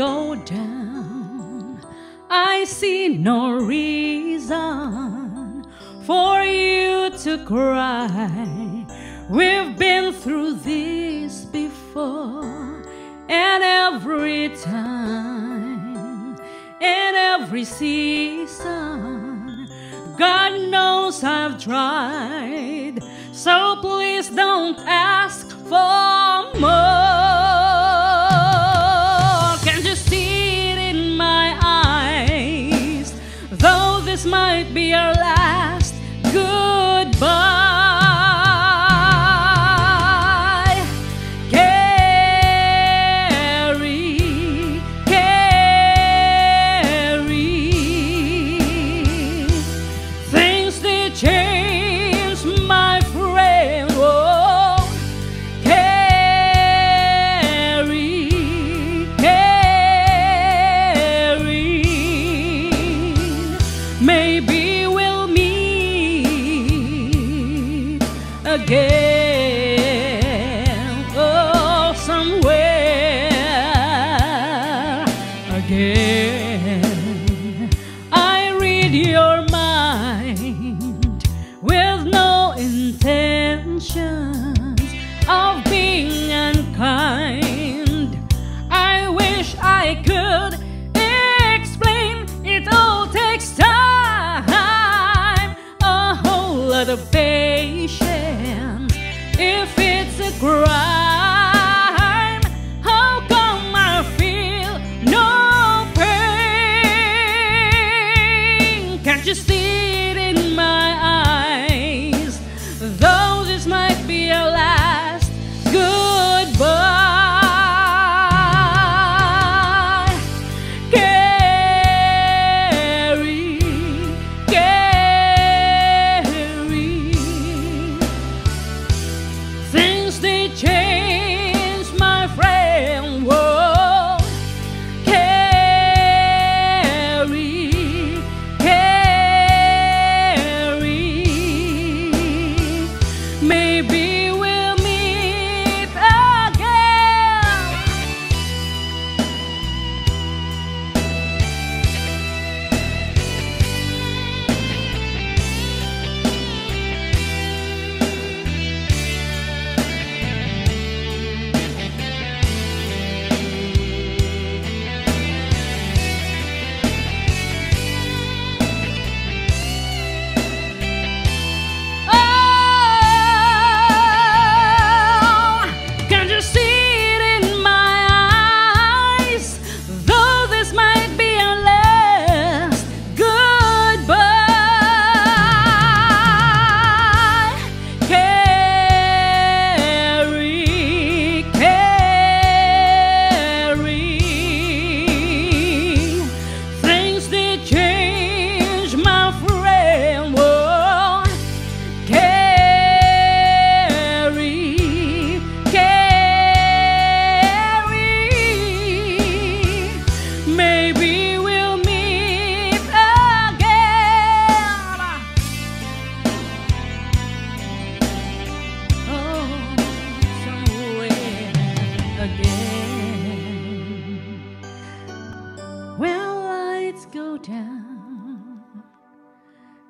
go down, I see no reason for you to cry. We've been through this before, and every time, and every season, God knows I've tried. So please don't ask for this might be our last goodbye. Again. Oh, somewhere again. I read your mind with no intentions of being unkind. I wish I could explain. It all takes time, a whole lot of patience. If it's a crime,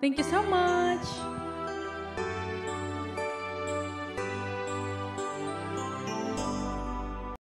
Thank you so much.